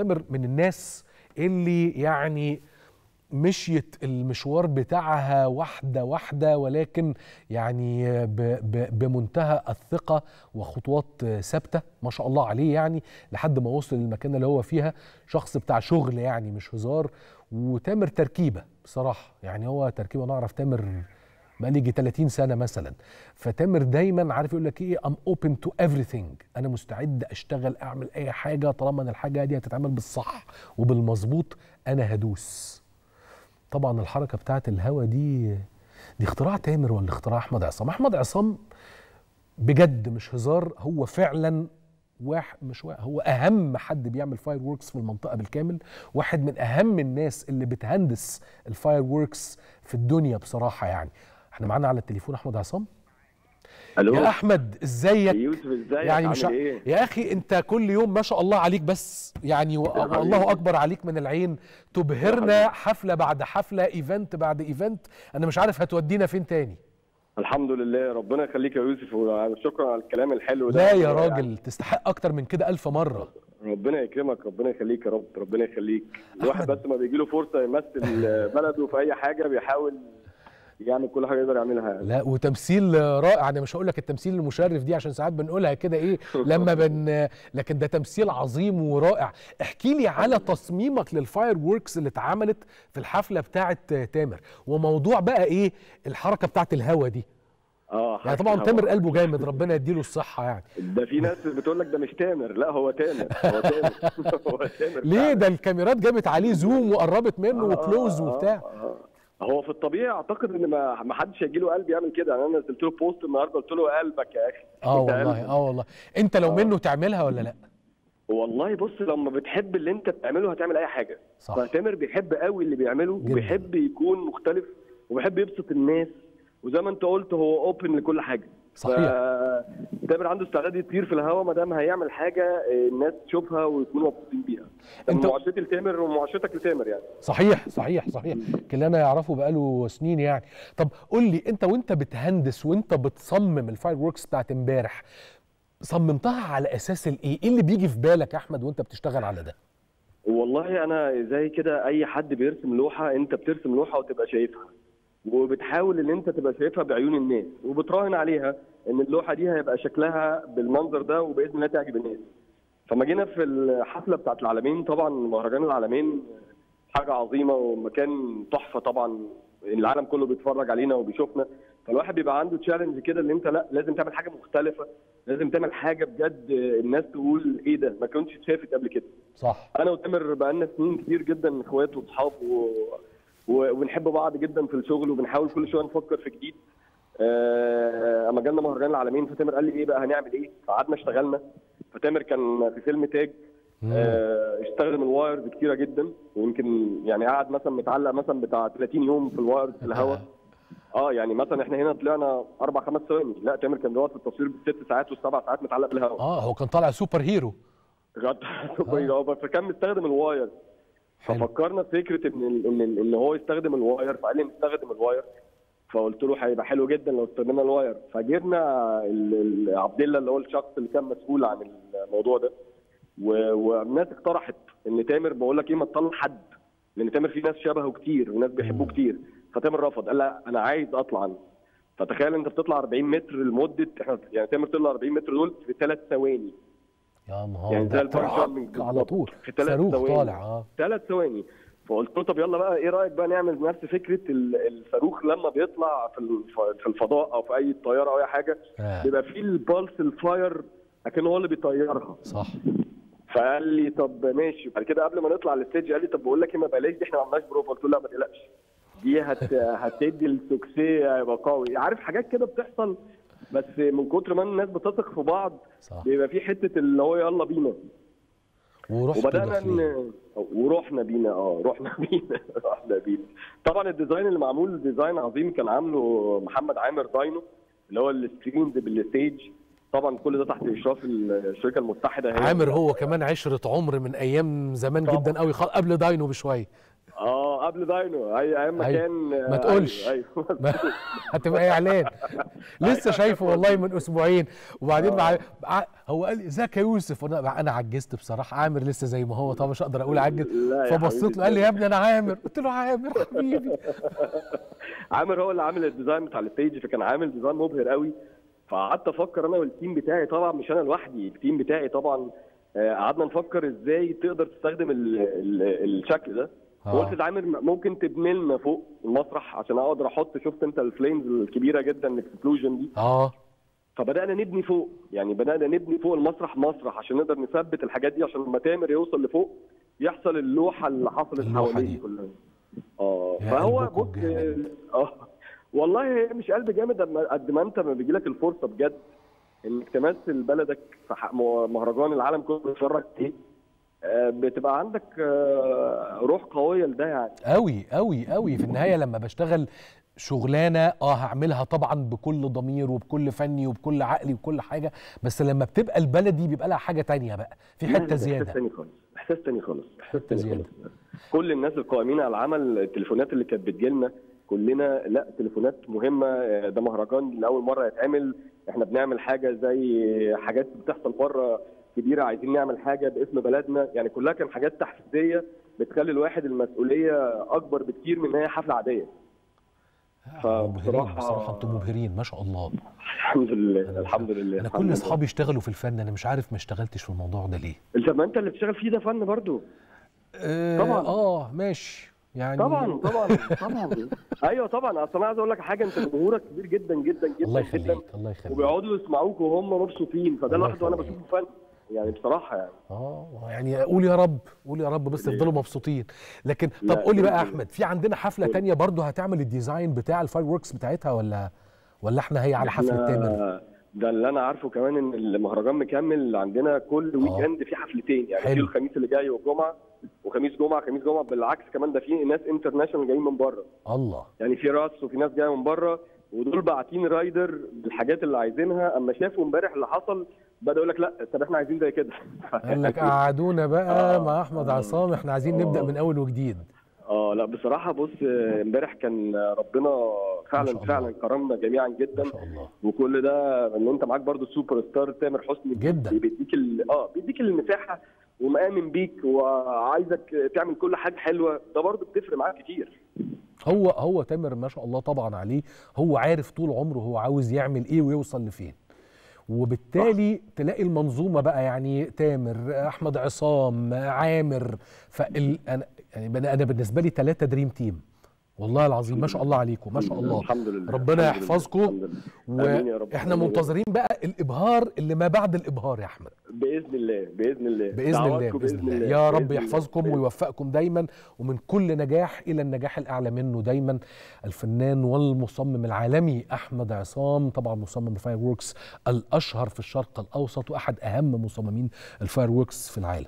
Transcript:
تامر من الناس اللي يعني مشيت المشوار بتاعها واحدة واحدة ولكن يعني بمنتهى الثقة وخطوات ثابتة ما شاء الله عليه يعني لحد ما وصل للمكان اللي هو فيها. شخص بتاع شغل يعني مش هزار وتامر تركيبة بصراحة. يعني هو تركيبة نعرف تامر بقى لي 30 سنة مثلا. فتامر دايما عارف يقول لك إيه؟ I'm open to everything. أنا مستعد أشتغل أعمل أي حاجة طالما إن الحاجة دي هتتعمل بالصح وبالمظبوط أنا هدوس. طبعا الحركة بتاعت الهوا دي دي اختراع تامر ولا اختراع أحمد عصام؟ أحمد عصام بجد مش هزار هو فعلا واحد مش واحد هو أهم حد بيعمل fireworks في المنطقة بالكامل. واحد من أهم الناس اللي بتهندس ال fireworks في الدنيا بصراحة يعني. إحنا معانا على التليفون احمد عصام؟ ألو؟ يا احمد ازيك؟ يوسف ازيك؟ يعني مش ع- إيه؟ يا أخي انت كل يوم ما شاء الله عليك بس يعني و-. والله اكبر عليك من العين. تبهرنا حفلة بعد حفلة event بعد event. أنا مش عارف هتودينا فين تاني. الحمد لله ربنا يخليك يا يوسف وشكرا على الكلام الحلو ده. لا يا يعني راجل تستحق أكتر من كده ألف مرة. ربنا يكرمك ربنا يخليك يا رب ربنا يخليك. الواحد. بس ما بيجي له فرصة يمثل بلده في أي حاجة بيحاول يعمل كل حاجة يقدر يعملها يعني. لا وتمثيل رائع. أنا مش هقول لك التمثيل المشرف دي عشان ساعات بنقولها كده إيه لما بن لكن ده تمثيل عظيم ورائع. احكي لي على تصميمك لل fireworks اللي اتعملت في الحفلة بتاعه تامر. وموضوع بقى إيه الحركة بتاعه الهوا دي. آه يعني طبعا. تامر قلبه جامد ربنا يديله الصحة يعني. ده في ناس بتقول لك ده مش تامر. لا هو تامر. هو تامر. هو تامر ليه. ده الكاميرات جابت عليه zoom وقربت منه آه، و close آه، وبتاع. آه. هو في الطبيعي أعتقد إن ما حدش هيجي له قلب يعمل كده. يعني أنا نزلت له post النهارده قلت له قلبك يا أخي. آه والله. آه والله. أنت لو منه تعملها ولا لأ؟ والله بص لما بتحب اللي أنت بتعمله هتعمل أي حاجة. صح. فتامر بيحب قوي اللي بيعمله جداً. وبيحب يكون مختلف وبيحب يبسط الناس. وزي ما أنت قلت هو اوبن لكل حاجة. صحيح. تامر عنده استعداد يطير في الهواء ما دام هيعمل حاجة الناس تشوفها ويكونوا مبسوطين بيها. انت- معاشرتي لتامر ومعاشرتك لتامر يعني. صحيح صحيح صحيح. كلنا يعرفه بقاله سنين يعني. طب قول لي أنت وأنت بتهندس وأنت بتصمم ال fireworks بتاعت إمبارح صممتها على أساس الايه إيه اللي بيجي في بالك يا أحمد وأنت بتشتغل على ده؟ والله أنا زي كده أي حد بيرسم لوحة أنت بترسم لوحة وتبقى شايفها. وبتحاول إن أنت تبقى شايفها بعيون الناس وبتراهن عليها إن اللوحة دي هيبقى شكلها بالمنظر ده وبإذن الله تعجب الناس. فما جينا في الحفلة بتاعت العلمين طبعا مهرجان العلمين حاجة عظيمة ومكان تحفة طبعا العالم كله بيتفرج علينا وبيشوفنا. فالواحد بيبقى عنده تشالنج كده إن أنت لأ لازم تعمل حاجة مختلفة لازم تعمل حاجة بجد الناس تقول إيه ده؟ ما كنتش شافت قبل كده. صح. أنا وتامر بقالنا سنين كتير جدا إخوات وأصحاب و... وبنحب بعض جدا في الشغل وبنحاول كل شوية نفكر في جديد. آه، أما جالنا مهرجان العالمين فتامر قال لي إيه بقى هنعمل إيه؟ فقعدنا اشتغلنا. فتامر كان في فيلم تاج. آه، استخدم ال wires كتيرة جدا. ويمكن يعني قعد مثلا متعلق مثلا بتاع 30 يوم في ال wires في الهواء آه يعني مثلا إحنا هنا طلعنا أربع خمس ثواني. لا تامر كان بيقعد في التصوير بالست ساعات والسبع ساعات متعلق بالهواء آه هو كان طالع super hero. آه. فكان مستخدم ال wire حلو. ففكرنا في فكرة إن إن إن هو يستخدم ال wire فقال لي نستخدم ال wire فقلت له هيبقى حلو جدا لو استخدمنا ال wire. فجبنا عبد الله اللي هو الشخص اللي كان مسؤول عن الموضوع ده والناس اقترحت إن تامر بقول لك إيه ما تطلع حد لأن تامر في ناس شبهه كتير وناس بيحبوه كتير. فتامر رفض قال لا أنا عايز أطلع أنا. فتخيل أنت بتطلع 40 متر لمدة إحنا يعني تامر طلع 40 متر دول في ثلاث ثواني. يا نهار يعني زي الباراشوتنج على. طول. في ثلاث ثواني. طالع آه. ثلاث ثواني. فقلت له طب يلا بقى إيه رأيك بقى نعمل نفس فكرة ال- الصاروخ لما بيطلع في في الفضاء أو في أي طيارة أو أي حاجة؟ آه. بيبقى فيه ال pulse ال fire لكن هو اللي بيطيرها. صح. فقال لي طب ماشي. بعد كده قبل ما نطلع على ال stage قال لي طب بقول لك إيه ما بلاش دي إحنا ما عملناش بروفا قلت له لا ما تقلقش. دي هت... هتدي السوكسيه هيبقى قوي. عارف حاجات كده بتحصل بس من كتر ما الناس بتثق في بعض صح. بيبقى في حتة اللي هو يلا بينا. وبدأنا داخلين. ن... ورحنا بينا آه رحنا بينا رحنا بينا. طبعا ال design اللي معمول design عظيم كان عامله محمد عامر داينو اللي هو ال screens بال stage. طبعا كل ده تحت إشراف الشركة المتحدة هي. عامر هو كمان عشرة عمر من أيام زمان طبعا. جدا قوي قبل داينو بشوية. آه قبل داينو. اي أيام ما أيوة. كان ما تقولش. أيوه, أيوة. هتبقى إعلان. لسه شايفه والله من أسبوعين. وبعدين مع... مع- هو قال لي إزيك يا يوسف؟ وأنا أنا عجزت بصراحة. عامر لسه زي ما هو طبعا مش هقدر أقول عجز. فبصيت له قال لي يا ابني أنا عامر. قلت له عامر حبيبي. عامر هو اللي عامل ال design بتاع ال stage فكان عامل design مبهر قوي. فقعدت أفكر أنا وال team بتاعي طبعا مش أنا لوحدي ال team بتاعي طبعا آه، قعدنا نفكر إزاي تقدر تستخدم ال ال الشكل ده. آه. وقلت لعامر ممكن تبني لنا فوق المسرح عشان أقدر أحط شفت انت ال flames الكبيرة جدا ال explosion دي؟ آه. فبدأنا نبني فوق يعني بدأنا نبني فوق المسرح مسرح عشان نقدر نثبت الحاجات دي عشان لما تامر يوصل لفوق يحصل اللوحة اللي حصلت حواليه دي. كلها. آه. فهو بص. آه. والله مش قلب جامد قد ما انت ما بيجي لك الفرصة بجد إنك تمثل بلدك في مهرجان العالم كله بيتفرج فيه. آه، بتبقى عندك آه، روح قوية لده يعني. قوي قوي قوي. في النهاية لما بشتغل شغلانة آه هعملها طبعا بكل ضمير وبكل فني وبكل عقلي وكل حاجة بس لما بتبقى البلدي بيبقى لها حاجة تانية بقى. في حتة ده زيادة. احساس تاني خالص إحساس تاني خالص إحساس تاني زيادة. خالص. كل الناس القائمين على العمل التليفونات اللي كانت بتجيلنا كلنا لا تليفونات مهمة آه، ده مهرجان لأول مرة يتعمل. إحنا بنعمل حاجة زي حاجات بتحصل بره. كبيرة عايزين نعمل حاجة باسم بلدنا. يعني كلها كان حاجات تحفيزية بتخلي الواحد المسؤولية أكبر بكتير من إن هي حفلة عادية. مبهرين بصراحة أنتم مبهرين ما شاء الله. الحمد لله أنا الحمد لله أنا كل. أصحابي اشتغلوا في الفن أنا مش عارف ما اشتغلتش في الموضوع ده ليه. انت ما انت اللي بتشتغل فيه ده فن برضو. آه طبعاً. آه ماشي. يعني طبعا طبعا. طبعا أيوه طبعا. أصل أنا عايز أقول لك حاجة أنت جمهورك كبير جدا جدا جدا الله يخليك الله يخليك. وبيقعدوا يسمعوك وهم مبسوطين فده لوحده أنا. بشوفه فن. يعني بصراحة يعني آه يعني قول يا رب قول يا رب بس ليه؟ يفضلوا مبسوطين لكن طب قول لي بقى يا ليه؟ أحمد في عندنا حفلة. تانية برضو هتعمل ال design بتاع ال fireworks بتاعتها ولا ولا إحنا هي على حفلة تامر ده اللي أنا عارفه كمان إن المهرجان مكمل عندنا كل week آه. end في حفلتين يعني حلو. في الخميس اللي جاي والجمعة وخميس جمعة خميس جمعة بالعكس كمان ده في ناس international جايين من بره الله يعني في راس وفي ناس جاية من بره ودول باعتين rider بالحاجات اللي عايزينها أما شافوا امبارح اللي حصل بدا يقول لك لا طب إحنا عايزين زي كده قال لك قعدونا بقى آه. مع أحمد آه. عصام إحنا عايزين نبدأ آه. من أول وجديد آه لا بصراحة بص إمبارح كان ربنا فعلا. فعلا كرمنا جميعا جدا ما شاء الله وكل ده إن أنت معاك برضو السوبر ستار تامر حسني جدا. بيديك ال... آه بيديك المساحة ومآمن بيك وعايزك تعمل كل حاجة حلوة ده برضو بتفرق معاك كتير هو هو تامر ما شاء الله طبعا عليه هو عارف طول عمره هو عاوز يعمل إيه ويوصل لفين وبالتالي تلاقي المنظومة بقى يعني تامر أحمد عصام عامر فال يعني أنا بالنسبة لي ثلاثة dream team. والله العظيم ما شاء الله عليكم ما شاء الله. الحمد لله ربنا يحفظكم. وإحنا. منتظرين بقى الإبهار اللي ما بعد الإبهار يا أحمد. بإذن الله بإذن الله. بإذن الله بإذن الله. يا رب يحفظكم ويوفقكم دايما ومن كل نجاح إلى النجاح الأعلى منه دايما. الفنان والمصمم العالمي أحمد عصام طبعا مصمم ال fireworks الأشهر في الشرق الأوسط وأحد أهم مصممين ال fireworks في العالم.